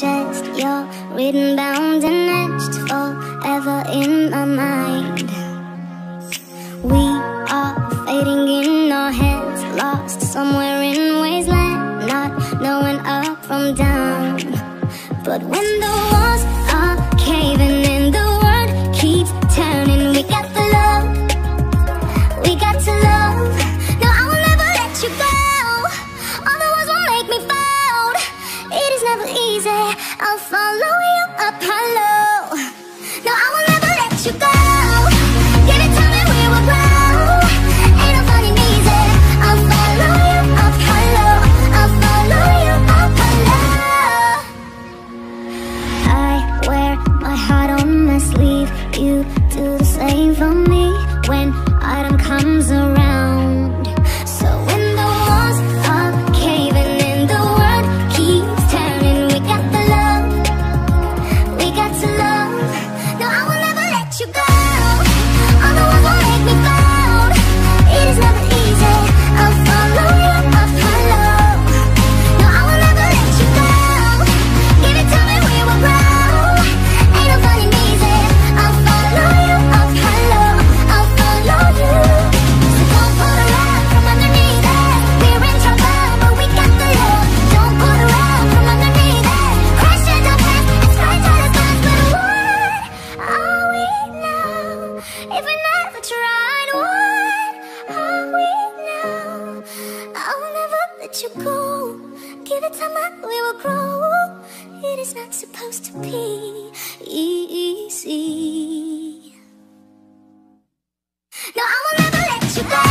chest. You're written, bound, and etched forever in my mind. We are fading in our heads, lost somewhere in wasteland, not knowing up from down. But when the I'll follow you up. No, I will never let you go. Time we. Ain't easy. I'll follow you up. I'll follow you up. I wear my heart on my sleeve. You do the same for me let you go. Give it time and we will grow. It is not supposed to be easy. No, I will never let you go.